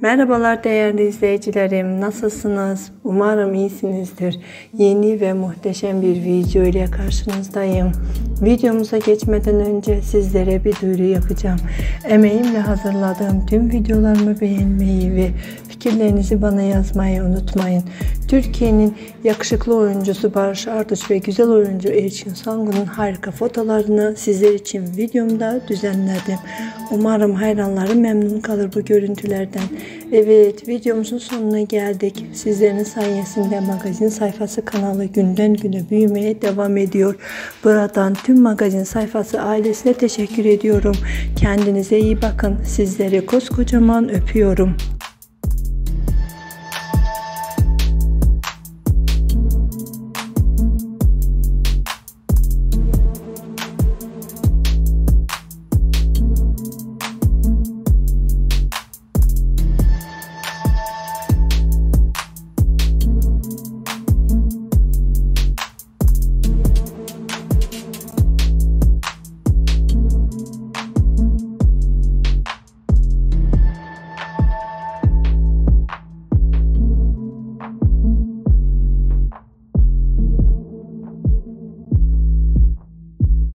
Merhabalar değerli izleyicilerim. Nasılsınız? Umarım iyisinizdir. Yeni ve muhteşem bir video ile karşınızdayım. Videomuza geçmeden önce sizlere bir duyuru yapacağım. Emeğimle hazırladığım tüm videolarımı beğenmeyi ve fikirlerinizi bana yazmayı unutmayın. Türkiye'nin yakışıklı oyuncusu Barış Arduç ve güzel oyuncu Elçin Sangun'un harika fotolarını sizler için videomda düzenledim. Umarım hayranlarım memnun kalır bu görüntülerden. Evet videomuzun sonuna geldik. Sizlerin sayesinde magazin sayfası kanalı günden güne büyümeye devam ediyor. Buradan tüm magazin sayfası ailesine teşekkür ediyorum. Kendinize iyi bakın. Sizleri koskocaman öpüyorum.